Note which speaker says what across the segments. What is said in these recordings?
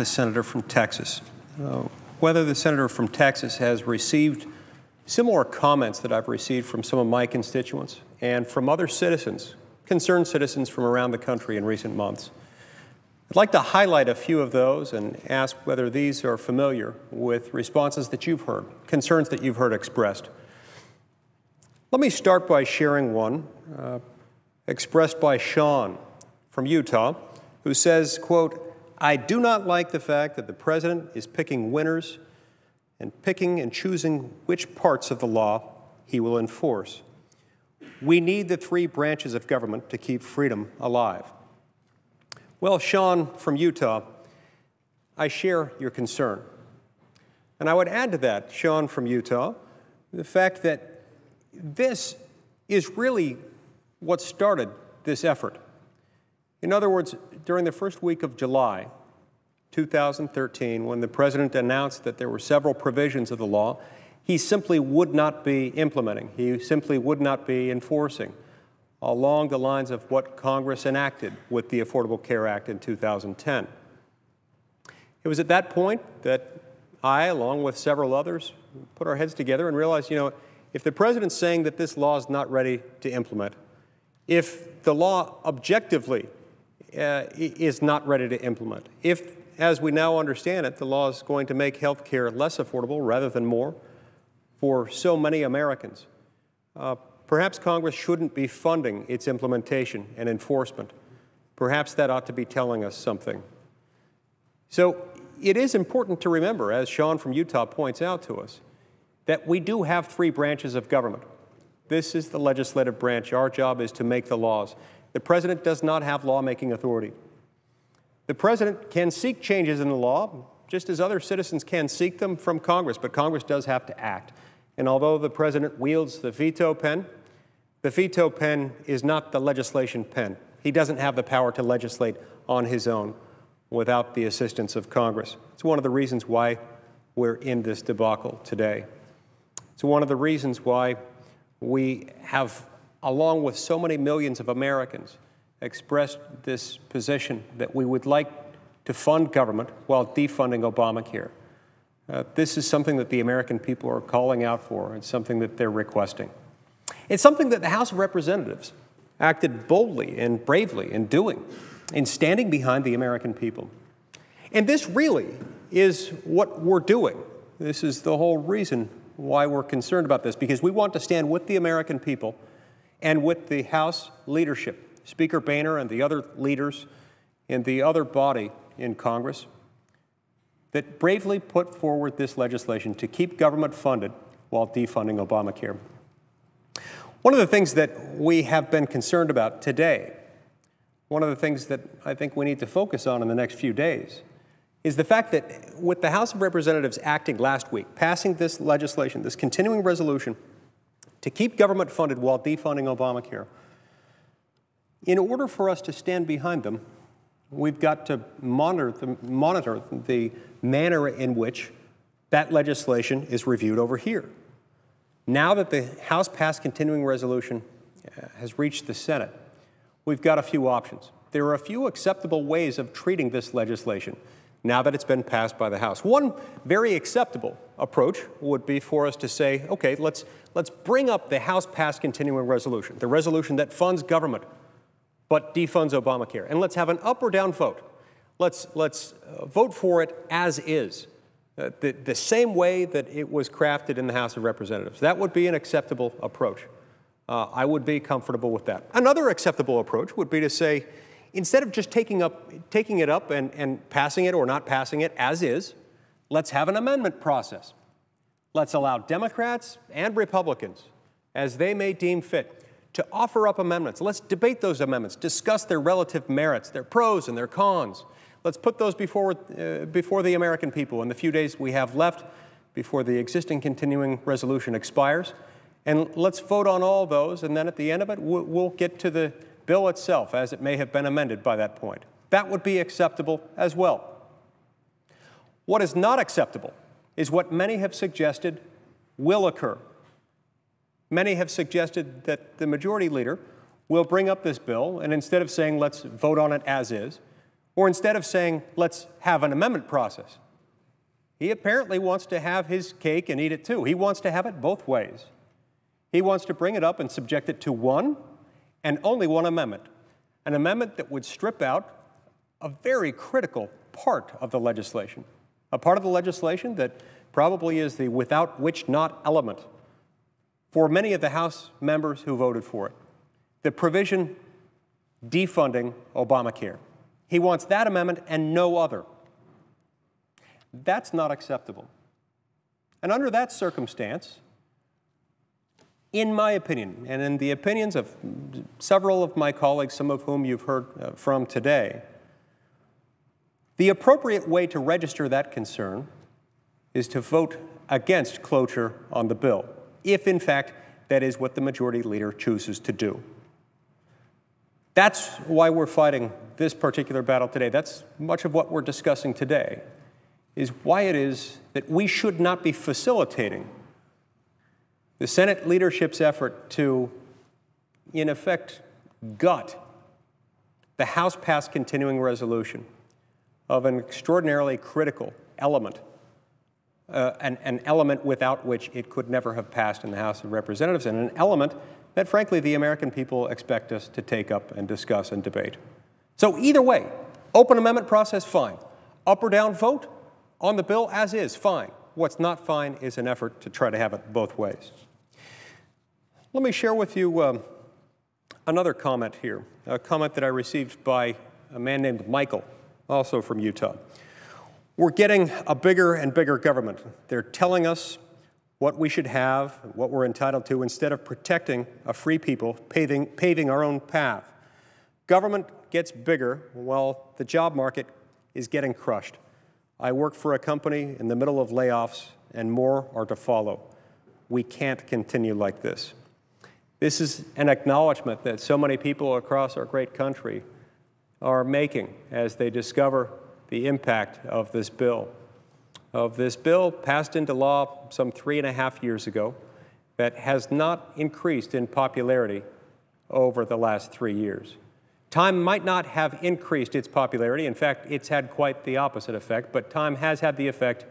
Speaker 1: the senator from Texas uh, whether the senator from Texas has received similar comments that I've received from some of my constituents and from other citizens, concerned citizens from around the country in recent months. I'd like to highlight a few of those and ask whether these are familiar with responses that you've heard, concerns that you've heard expressed. Let me start by sharing one uh, expressed by Sean from Utah, who says, quote, I do not like the fact that the president is picking winners and picking and choosing which parts of the law he will enforce. We need the three branches of government to keep freedom alive. Well, Sean from Utah, I share your concern. And I would add to that, Sean from Utah, the fact that this is really what started this effort. In other words, during the first week of July 2013, when the President announced that there were several provisions of the law he simply would not be implementing, he simply would not be enforcing along the lines of what Congress enacted with the Affordable Care Act in 2010. It was at that point that I, along with several others, put our heads together and realized, you know, if the President's saying that this law is not ready to implement, if the law objectively uh, is not ready to implement. If, as we now understand it, the law is going to make health care less affordable rather than more for so many Americans, uh, perhaps Congress shouldn't be funding its implementation and enforcement. Perhaps that ought to be telling us something. So it is important to remember, as Sean from Utah points out to us, that we do have three branches of government. This is the legislative branch. Our job is to make the laws. The President does not have lawmaking authority. The President can seek changes in the law, just as other citizens can seek them from Congress, but Congress does have to act. And although the President wields the veto pen, the veto pen is not the legislation pen. He doesn't have the power to legislate on his own without the assistance of Congress. It's one of the reasons why we're in this debacle today. It's one of the reasons why we have along with so many millions of Americans, expressed this position that we would like to fund government while defunding Obamacare. Uh, this is something that the American people are calling out for. It's something that they're requesting. It's something that the House of Representatives acted boldly and bravely in doing, in standing behind the American people. And this really is what we're doing. This is the whole reason why we're concerned about this, because we want to stand with the American people and with the House leadership, Speaker Boehner and the other leaders in the other body in Congress, that bravely put forward this legislation to keep government funded while defunding Obamacare. One of the things that we have been concerned about today, one of the things that I think we need to focus on in the next few days, is the fact that with the House of Representatives acting last week, passing this legislation, this continuing resolution, to keep government funded while defunding Obamacare. In order for us to stand behind them, we've got to monitor the, monitor the manner in which that legislation is reviewed over here. Now that the House passed continuing resolution uh, has reached the Senate, we've got a few options. There are a few acceptable ways of treating this legislation now that it's been passed by the House. One very acceptable approach would be for us to say, okay, let's, let's bring up the House passed continuing resolution, the resolution that funds government but defunds Obamacare, and let's have an up or down vote. Let's, let's uh, vote for it as is, uh, the, the same way that it was crafted in the House of Representatives. That would be an acceptable approach. Uh, I would be comfortable with that. Another acceptable approach would be to say, instead of just taking, up, taking it up and, and passing it or not passing it as is, let's have an amendment process. Let's allow Democrats and Republicans, as they may deem fit, to offer up amendments. Let's debate those amendments, discuss their relative merits, their pros and their cons. Let's put those before, uh, before the American people in the few days we have left before the existing continuing resolution expires. And let's vote on all those, and then at the end of it, we'll, we'll get to the bill itself as it may have been amended by that point. That would be acceptable as well. What is not acceptable is what many have suggested will occur. Many have suggested that the majority leader will bring up this bill, and instead of saying let's vote on it as is, Or instead of saying, let's have an amendment process, he apparently wants to have his cake and eat it too. He wants to have it both ways. He wants to bring it up and subject it to one and only one amendment, an amendment that would strip out a very critical part of the legislation, a part of the legislation that probably is the without which not element for many of the House members who voted for it, the provision defunding Obamacare. He wants that amendment and no other. That's not acceptable. And under that circumstance, in my opinion, and in the opinions of several of my colleagues, some of whom you've heard uh, from today, the appropriate way to register that concern is to vote against cloture on the bill, if in fact that is what the majority leader chooses to do. That's why we're fighting this particular battle today. That's much of what we're discussing today, is why it is that we should not be facilitating the Senate leadership's effort to, in effect, gut the House passed continuing resolution of an extraordinarily critical element, uh, an, an element without which it could never have passed in the House of Representatives, and an element that, frankly, the American people expect us to take up and discuss and debate. So, either way, open amendment process, fine. Up or down vote on the bill as is, fine. What's not fine is an effort to try to have it both ways. Let me share with you um, another comment here, a comment that I received by a man named Michael, also from Utah. We're getting a bigger and bigger government. They're telling us what we should have, what we're entitled to, instead of protecting a free people, paving, paving our own path. Government gets bigger while the job market is getting crushed. I work for a company in the middle of layoffs, and more are to follow. We can't continue like this. This is an acknowledgement that so many people across our great country are making as they discover the impact of this bill. Of this bill passed into law some three and a half years ago that has not increased in popularity over the last three years. Time might not have increased its popularity. In fact, it's had quite the opposite effect, but time has had the effect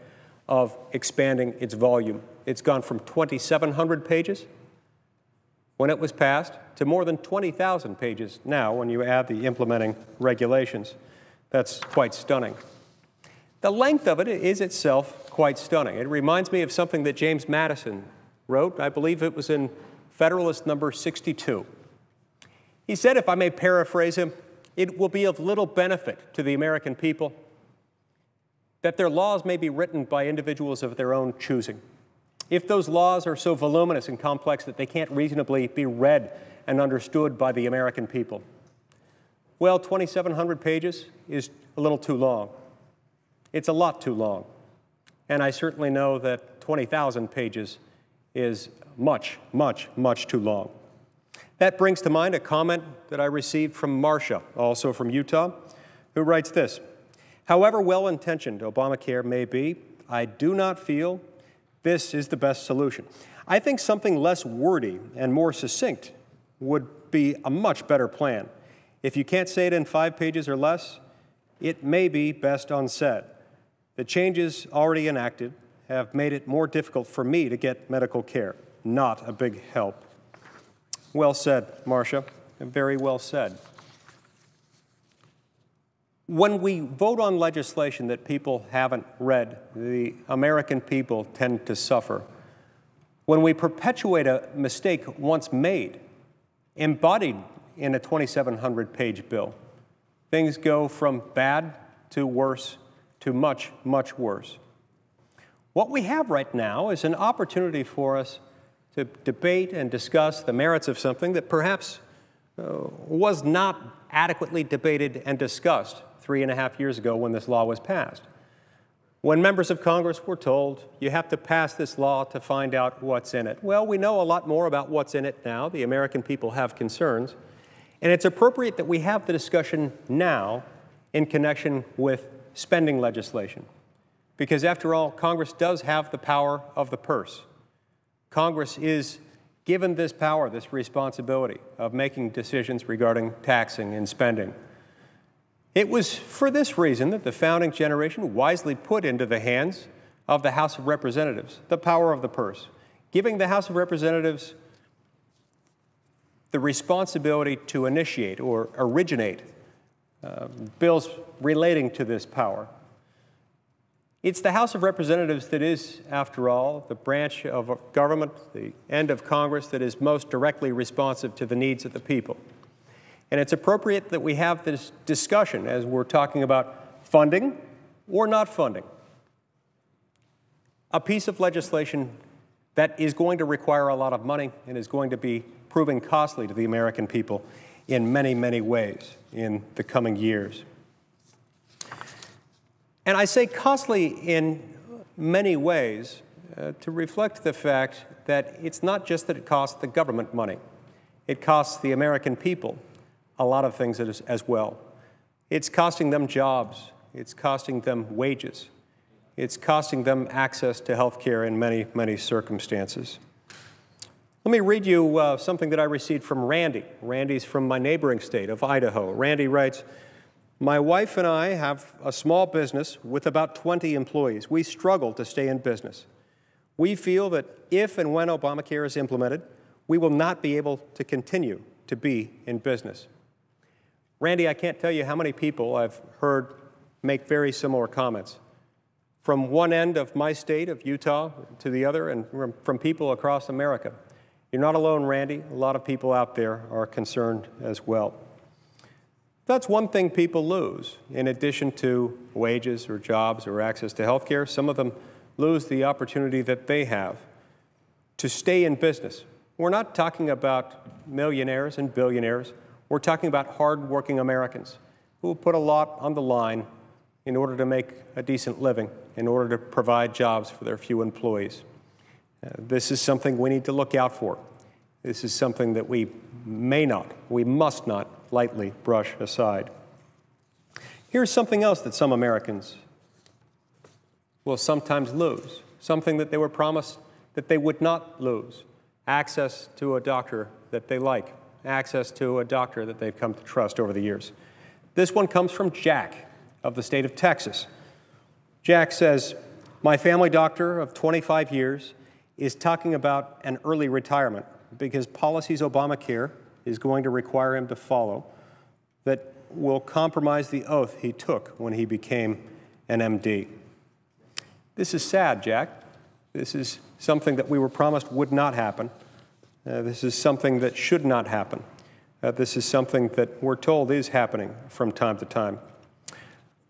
Speaker 1: of expanding its volume. It's gone from 2,700 pages when it was passed to more than 20,000 pages now when you add the implementing regulations. That's quite stunning. The length of it is itself quite stunning. It reminds me of something that James Madison wrote. I believe it was in Federalist number 62. He said, if I may paraphrase him, it will be of little benefit to the American people that their laws may be written by individuals of their own choosing if those laws are so voluminous and complex that they can't reasonably be read and understood by the American people? Well, 2,700 pages is a little too long. It's a lot too long. And I certainly know that 20,000 pages is much, much, much too long. That brings to mind a comment that I received from Marcia, also from Utah, who writes this However well intentioned Obamacare may be, I do not feel this is the best solution. I think something less wordy and more succinct would be a much better plan. If you can't say it in five pages or less, it may be best unsaid. The changes already enacted have made it more difficult for me to get medical care, not a big help. Well said, Marcia. Very well said. When we vote on legislation that people haven't read, the American people tend to suffer. When we perpetuate a mistake once made, embodied in a 2,700 page bill, things go from bad to worse to much, much worse. What we have right now is an opportunity for us to debate and discuss the merits of something that perhaps uh, was not adequately debated and discussed three and a half years ago when this law was passed. When members of Congress were told, you have to pass this law to find out what's in it. Well, we know a lot more about what's in it now. The American people have concerns. And it's appropriate that we have the discussion now in connection with spending legislation. Because after all, Congress does have the power of the purse. Congress is given this power, this responsibility of making decisions regarding taxing and spending. It was for this reason that the founding generation wisely put into the hands of the House of Representatives the power of the purse, giving the House of Representatives the responsibility to initiate or originate uh, bills relating to this power. It's the House of Representatives that is, after all, the branch of government, the end of Congress that is most directly responsive to the needs of the people. And it's appropriate that we have this discussion as we're talking about funding or not funding. A piece of legislation that is going to require a lot of money and is going to be proving costly to the American people in many, many ways in the coming years. And I say costly in many ways uh, to reflect the fact that it's not just that it costs the government money, it costs the American people a lot of things as, as well. It's costing them jobs, it's costing them wages, it's costing them access to health care in many, many circumstances. Let me read you uh, something that I received from Randy. Randy's from my neighboring state of Idaho. Randy writes, my wife and I have a small business with about 20 employees. We struggle to stay in business. We feel that if and when Obamacare is implemented, we will not be able to continue to be in business. Randy, I can't tell you how many people I've heard make very similar comments. From one end of my state of Utah to the other, and from people across America. You're not alone, Randy. A lot of people out there are concerned as well. That's one thing people lose, in addition to wages or jobs or access to health care. Some of them lose the opportunity that they have to stay in business. We're not talking about millionaires and billionaires. We're talking about hardworking Americans who will put a lot on the line in order to make a decent living, in order to provide jobs for their few employees. Uh, this is something we need to look out for. This is something that we may not, we must not lightly brush aside. Here's something else that some Americans will sometimes lose, something that they were promised that they would not lose access to a doctor that they like, access to a doctor that they've come to trust over the years. This one comes from Jack of the state of Texas. Jack says, My family doctor of 25 years is talking about an early retirement because policies Obamacare is going to require him to follow that will compromise the oath he took when he became an MD. This is sad, Jack. This is something that we were promised would not happen. Uh, this is something that should not happen. Uh, this is something that we're told is happening from time to time.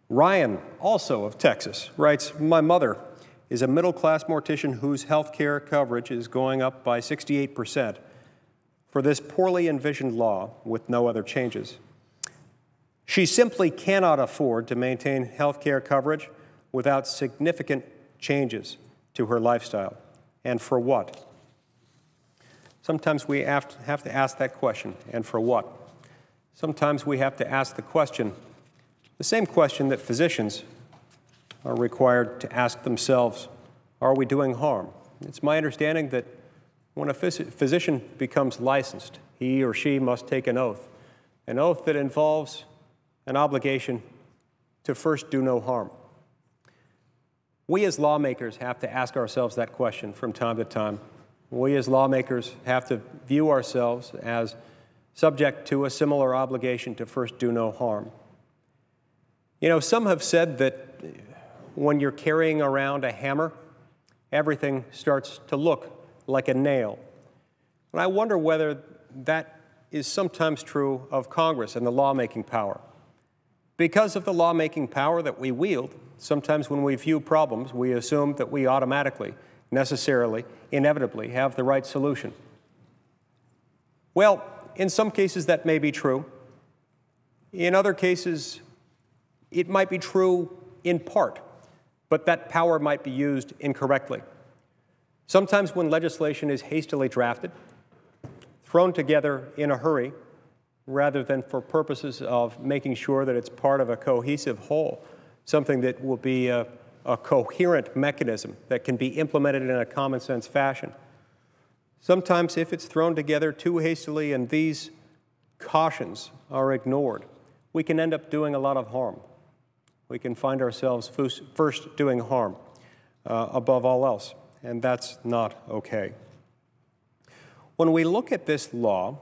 Speaker 1: Ryan, also of Texas, writes My mother is a middle class mortician whose health care coverage is going up by 68 percent for this poorly envisioned law with no other changes. She simply cannot afford to maintain health care coverage without significant changes to her lifestyle. And for what? Sometimes we have to ask that question, and for what? Sometimes we have to ask the question, the same question that physicians are required to ask themselves Are we doing harm? It's my understanding that when a phys physician becomes licensed, he or she must take an oath, an oath that involves an obligation to first do no harm. We as lawmakers have to ask ourselves that question from time to time. We as lawmakers have to view ourselves as subject to a similar obligation to first do no harm. You know, some have said that when you're carrying around a hammer, everything starts to look like a nail. And I wonder whether that is sometimes true of Congress and the lawmaking power. Because of the lawmaking power that we wield, sometimes when we view problems, we assume that we automatically, necessarily, inevitably have the right solution. Well, in some cases that may be true. In other cases, it might be true in part, but that power might be used incorrectly. Sometimes when legislation is hastily drafted, thrown together in a hurry, rather than for purposes of making sure that it's part of a cohesive whole, something that will be a, a coherent mechanism that can be implemented in a common sense fashion. Sometimes, if it's thrown together too hastily and these cautions are ignored, we can end up doing a lot of harm. We can find ourselves first doing harm uh, above all else, and that's not okay. When we look at this law,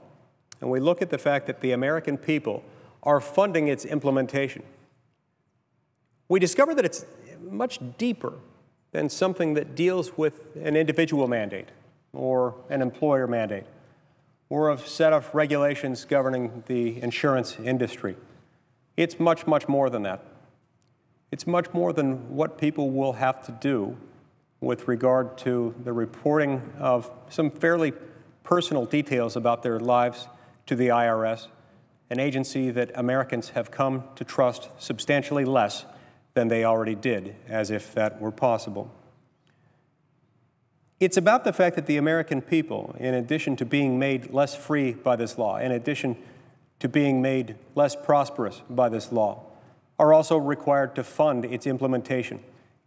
Speaker 1: and we look at the fact that the American people are funding its implementation, we discover that it's much deeper than something that deals with an individual mandate or an employer mandate or a set of regulations governing the insurance industry. It's much, much more than that. It's much more than what people will have to do with regard to the reporting of some fairly personal details about their lives to the IRS, an agency that Americans have come to trust substantially less than they already did, as if that were possible. It's about the fact that the American people, in addition to being made less free by this law, in addition to being made less prosperous by this law, are also required to fund its implementation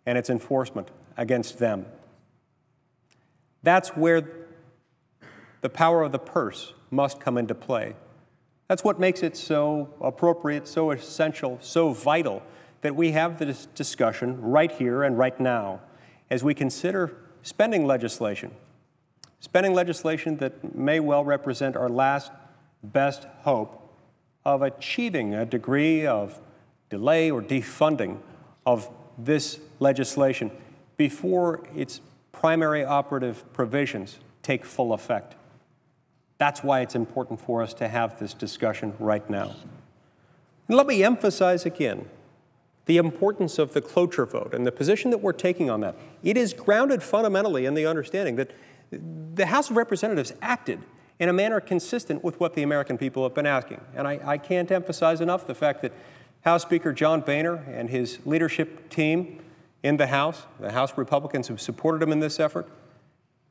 Speaker 1: and its enforcement against them. That's where the power of the purse must come into play. That's what makes it so appropriate, so essential, so vital that we have this discussion right here and right now as we consider spending legislation. Spending legislation that may well represent our last best hope of achieving a degree of delay or defunding of this legislation before its primary operative provisions take full effect. That's why it's important for us to have this discussion right now. And let me emphasize again the importance of the cloture vote and the position that we're taking on that. It is grounded fundamentally in the understanding that the House of Representatives acted in a manner consistent with what the American people have been asking. And I, I can't emphasize enough the fact that House Speaker John Boehner and his leadership team in the House, the House Republicans who supported him in this effort,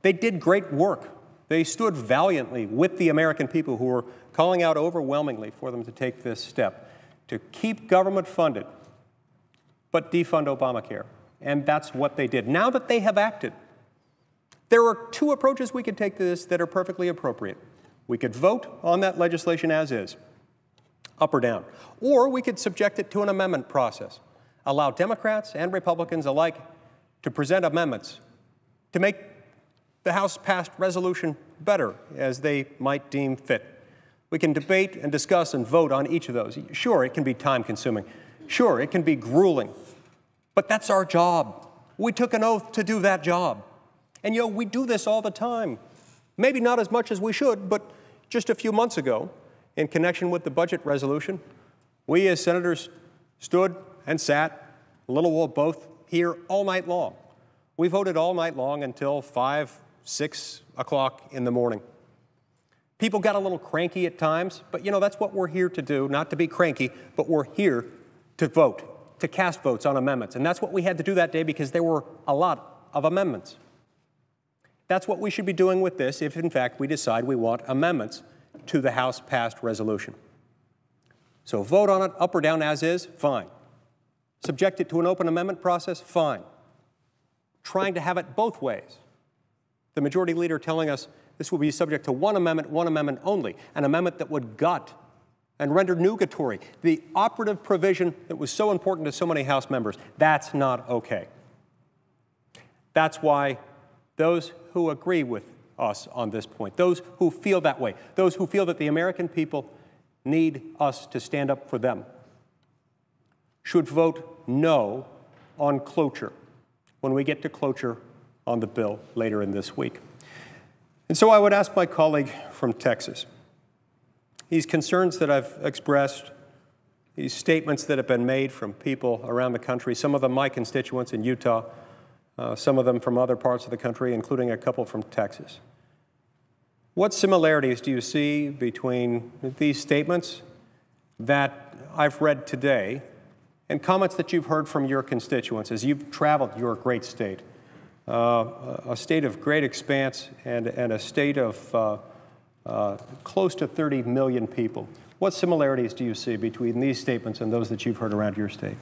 Speaker 1: they did great work. They stood valiantly with the American people who were calling out overwhelmingly for them to take this step to keep government funded but defund Obamacare. And that's what they did. Now that they have acted, there are two approaches we could take to this that are perfectly appropriate. We could vote on that legislation as is, up or down, or we could subject it to an amendment process, allow Democrats and Republicans alike to present amendments to make the House passed resolution better as they might deem fit. We can debate and discuss and vote on each of those. Sure, it can be time consuming. Sure, it can be grueling, but that's our job. We took an oath to do that job. And you know, we do this all the time. Maybe not as much as we should, but just a few months ago, in connection with the budget resolution, we as senators stood and sat, a little while both, here all night long. We voted all night long until 5, 6 o'clock in the morning. People got a little cranky at times, but you know, that's what we're here to do, not to be cranky, but we're here to vote, to cast votes on amendments. And that's what we had to do that day because there were a lot of amendments. That's what we should be doing with this if, in fact, we decide we want amendments to the House passed resolution. So vote on it up or down as is, fine. Subject it to an open amendment process, fine. Trying to have it both ways. The majority leader telling us this will be subject to one amendment, one amendment only, an amendment that would gut and rendered nugatory the operative provision that was so important to so many House members. That's not okay. That's why those who agree with us on this point, those who feel that way, those who feel that the American people need us to stand up for them, should vote no on cloture when we get to cloture on the bill later in this week. And so I would ask my colleague from Texas these concerns that I've expressed, these statements that have been made from people around the country, some of them my constituents in Utah, uh, some of them from other parts of the country, including a couple from Texas. What similarities do you see between these statements that I've read today and comments that you've heard from your constituents as you've traveled your great state? Uh, a state of great expanse and, and a state of uh, uh, close to 30 million people. What similarities do you see between these statements and those that you've heard around your state?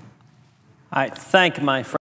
Speaker 2: I thank my friend.